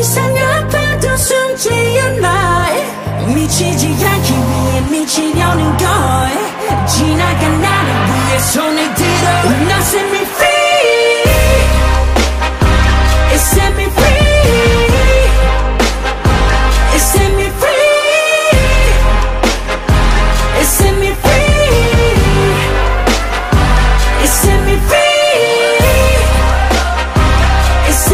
이상한 파도 미치지 않기 위해 미치려는 걸 지나간 나를 위해 손을 들어 Now set me free It set me free It set me free It set me free It set me free